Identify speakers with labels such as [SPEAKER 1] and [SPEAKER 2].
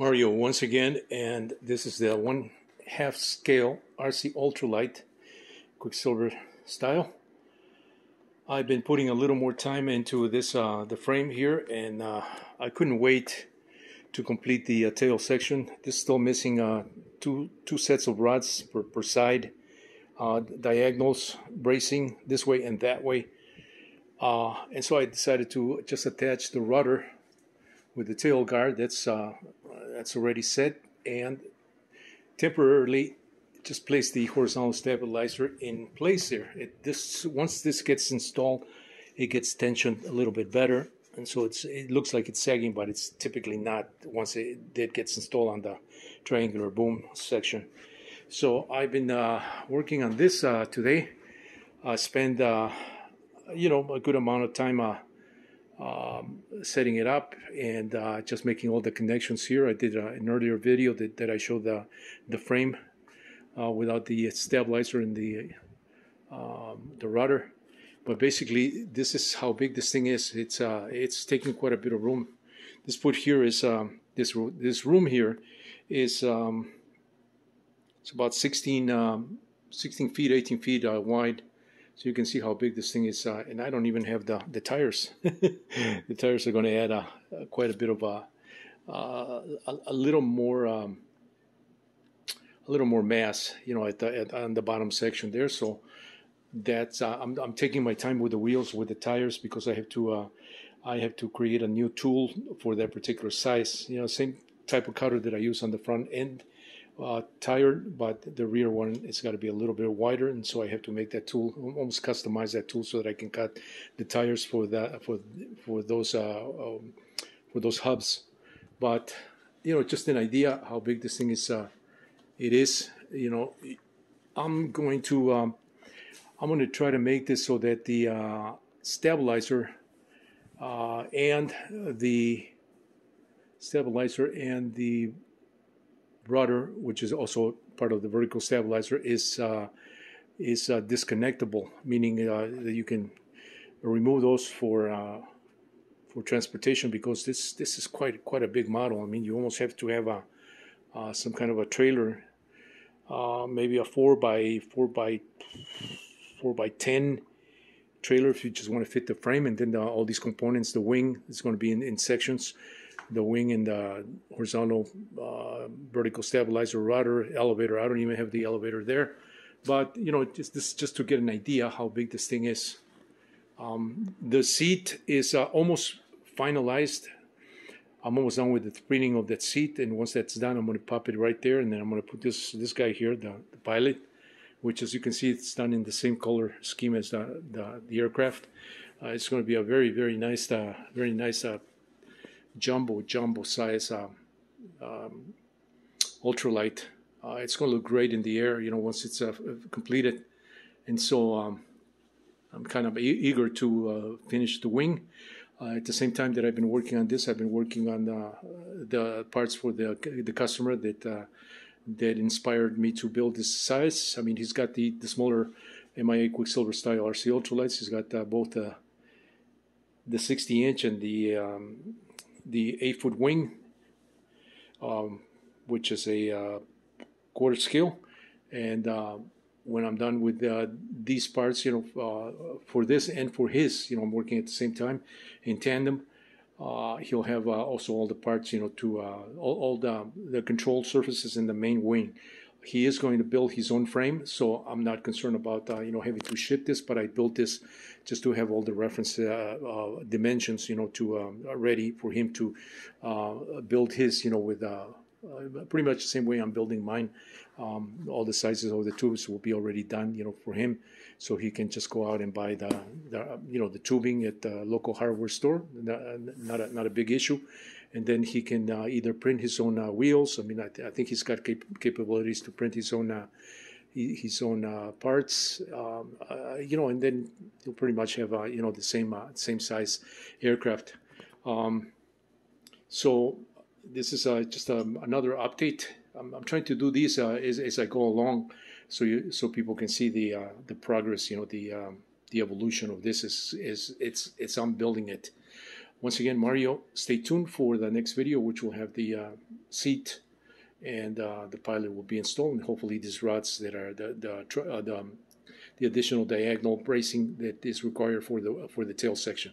[SPEAKER 1] Mario once again, and this is the one half scale RC Ultralight Quicksilver style. I've been putting a little more time into this uh, the frame here, and uh, I couldn't wait to complete the uh, tail section. This is still missing uh, two two sets of rods per, per side, uh, diagonals bracing this way and that way. Uh, and so I decided to just attach the rudder with the tail guard that's that's already set and temporarily just place the horizontal stabilizer in place there. It, this once this gets installed, it gets tensioned a little bit better, and so it's it looks like it's sagging, but it's typically not once it, it gets installed on the triangular boom section. So I've been uh, working on this uh, today. I spent uh, you know, a good amount of time uh, um, setting it up and uh, just making all the connections here. I did uh, an earlier video that, that I showed the, the frame uh, without the stabilizer and the, um, the rudder. But basically, this is how big this thing is. It's uh, it's taking quite a bit of room. This foot here is um, this this room here is um, it's about 16, um, 16 feet, 18 feet uh, wide so you can see how big this thing is, uh, and I don't even have the, the tires. the tires are going to add a, a, quite a bit of a, uh, a, a, little more um, a little more mass, you know, at the at, on the bottom section there. So that's uh, I'm I'm taking my time with the wheels with the tires because I have to uh, I have to create a new tool for that particular size. You know, same type of cutter that I use on the front end uh, tire, but the rear one it's got to be a little bit wider, and so I have to make that tool almost customize that tool so that I can cut the tires for that for for those uh, um, for those hubs. But you know, just an idea how big this thing is. Uh, it is. You know, I'm going to um, I'm going to try to make this so that the uh, stabilizer uh, and the stabilizer and the rudder, which is also part of the vertical stabilizer, is uh, is uh, disconnectable, meaning uh, that you can remove those for uh, for transportation because this this is quite quite a big model. I mean, you almost have to have a some kind of a trailer, maybe a four by four by four by ten trailer if you just want to fit the frame, and then the, all these components, the wing is going to be in, in sections the wing and the horizontal uh, vertical stabilizer rudder elevator. I don't even have the elevator there, but you know, just this just to get an idea how big this thing is. Um, the seat is uh, almost finalized. I'm almost done with the printing of that seat, and once that's done, I'm going to pop it right there, and then I'm going to put this this guy here, the, the pilot, which, as you can see, it's done in the same color scheme as the the, the aircraft. Uh, it's going to be a very very nice, uh, very nice uh, jumbo, jumbo size um, um, ultralight. Uh, it's going to look great in the air, you know, once it's uh, completed. And so um, I'm kind of e eager to uh, finish the wing. Uh, at the same time that I've been working on this, I've been working on uh, the parts for the the customer that uh, that inspired me to build this size. I mean, he's got the the smaller MIA Quicksilver style RC ultralights. He's got both the 60 inch and the um, the eight foot wing, um, which is a uh, quarter scale. And uh, when I'm done with uh, these parts, you know, uh, for this and for his, you know, I'm working at the same time in tandem. Uh, he'll have uh, also all the parts, you know, to all, all the, the control surfaces in the main wing he is going to build his own frame, so I'm not concerned about uh, you know having to ship this. But I built this just to have all the reference uh, uh, dimensions, you know, to um, ready for him to uh, build his, you know, with uh, uh, pretty much the same way I'm building mine. Um, all the sizes of the tubes will be already done, you know, for him, so he can just go out and buy the, the you know, the tubing at the local hardware store. Not a, not a big issue and then he can uh, either print his own uh, wheels. I mean, I, th- I, think he's got cap- capabilities to print his own uh, his own uh, parts. Um, uh, you know, and then he'll pretty much have uh, you know the same same size aircraft. Um, so this is just um, another update. I'm, I'm, trying to do these as, as, I go along, so you, so people can see the the progress. You know, the um, the evolution of this is is it's it's I'm building it once again, Mario, stay tuned for the next video, which will have the uh, seat, and uh, the pilot will be installed. And hopefully, these rods that are the the, uh, the, um, the additional diagonal bracing that is required for the for the tail section.